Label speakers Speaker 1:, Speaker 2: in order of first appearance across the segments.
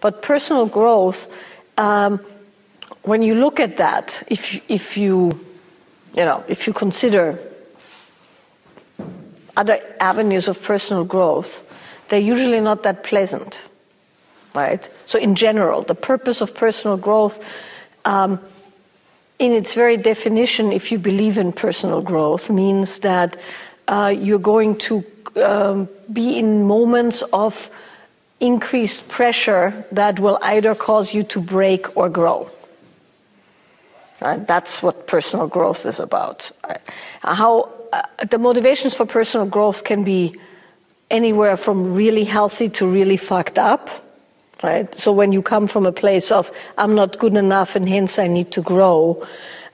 Speaker 1: But personal growth, um, when you look at that, if if you, you know, if you consider other avenues of personal growth, they're usually not that pleasant, right? So in general, the purpose of personal growth. Um, in its very definition, if you believe in personal growth, means that uh, you're going to um, be in moments of increased pressure that will either cause you to break or grow. Right? That's what personal growth is about. How uh, the motivations for personal growth can be anywhere from really healthy to really fucked up. Right? So when you come from a place of I'm not good enough and hence I need to grow,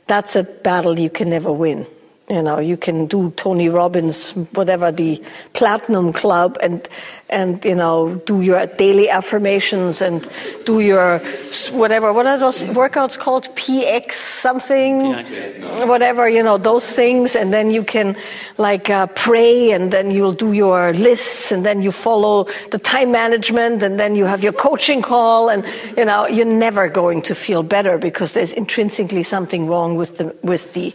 Speaker 1: that's a battle you can never win. You know, you can do Tony Robbins, whatever the platinum club, and and you know do your daily affirmations and do your whatever. What are those workouts called? PX something, whatever. You know those things, and then you can like uh, pray, and then you'll do your lists, and then you follow the time management, and then you have your coaching call, and you know you're never going to feel better because there's intrinsically something wrong with the with the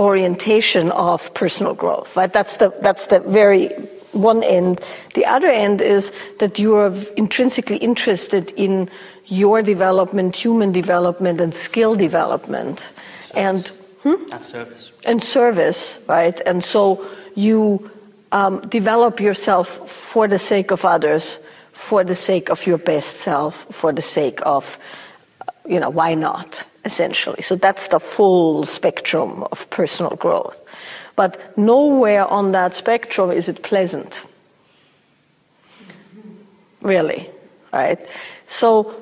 Speaker 1: orientation of personal growth, right? That's the, that's the very one end. The other end is that you are intrinsically interested in your development, human development, and skill development.
Speaker 2: Service.
Speaker 1: And, hmm?
Speaker 2: and service.
Speaker 1: And service, right? And so you um, develop yourself for the sake of others, for the sake of your best self, for the sake of, you know, why not? essentially. So that's the full spectrum of personal growth. But nowhere on that spectrum is it pleasant. Really, right? So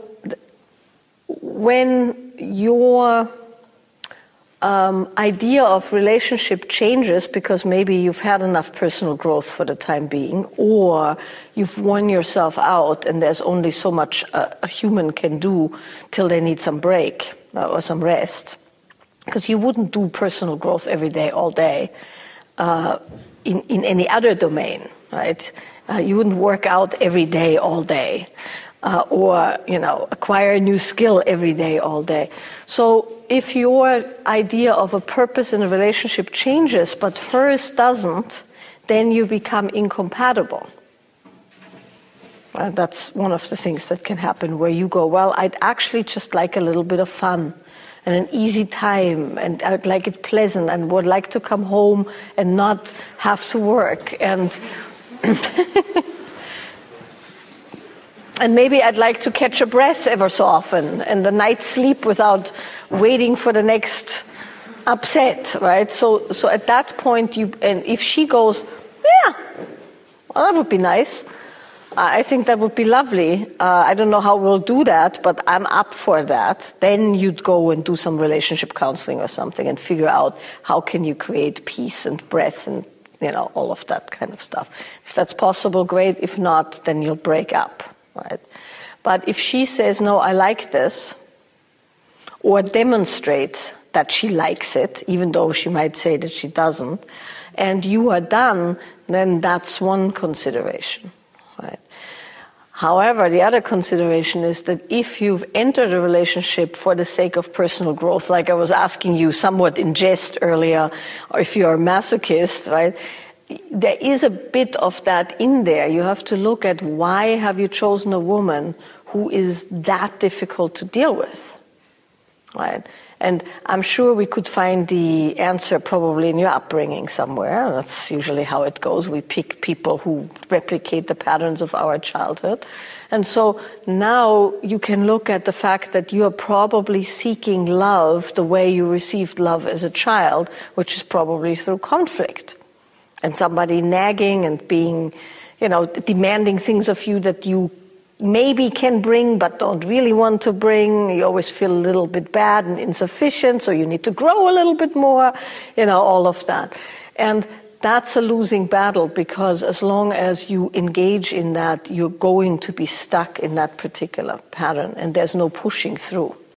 Speaker 1: when your um, idea of relationship changes because maybe you've had enough personal growth for the time being, or you've worn yourself out and there's only so much a, a human can do till they need some break uh, or some rest. Because you wouldn't do personal growth every day, all day, uh, in, in any other domain, right? Uh, you wouldn't work out every day, all day, uh, or, you know, acquire a new skill every day, all day. So if your idea of a purpose in a relationship changes, but hers doesn't, then you become incompatible. Uh, that's one of the things that can happen where you go, well, I'd actually just like a little bit of fun and an easy time, and I'd like it pleasant, and would like to come home and not have to work. And and maybe I'd like to catch a breath ever so often, and the night sleep without waiting for the next upset, right? So, so at that point, you and if she goes, yeah, well, that would be nice I think that would be lovely. Uh, I don't know how we'll do that, but I'm up for that. Then you'd go and do some relationship counseling or something and figure out how can you create peace and breath and you know all of that kind of stuff. If that's possible, great. If not, then you'll break up? But if she says no, I like this, or demonstrates that she likes it, even though she might say that she doesn't, and you are done, then that's one consideration. Right? However, the other consideration is that if you've entered a relationship for the sake of personal growth, like I was asking you somewhat in jest earlier, or if you're a masochist, right? There is a bit of that in there. You have to look at why have you chosen a woman who is that difficult to deal with, right? And I'm sure we could find the answer probably in your upbringing somewhere. That's usually how it goes. We pick people who replicate the patterns of our childhood. And so now you can look at the fact that you are probably seeking love the way you received love as a child, which is probably through conflict. And somebody nagging and being, you know, demanding things of you that you maybe can bring but don't really want to bring. You always feel a little bit bad and insufficient, so you need to grow a little bit more, you know, all of that. And that's a losing battle because as long as you engage in that, you're going to be stuck in that particular pattern and there's no pushing through.